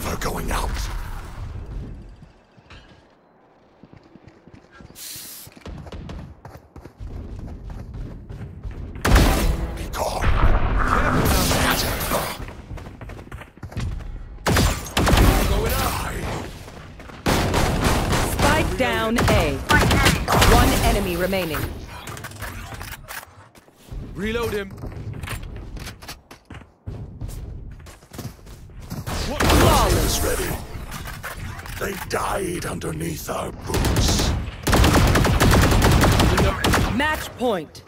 cover going out. Spike down A. One enemy remaining. Reload him. Flawless. ready. They died underneath our boots. Match point.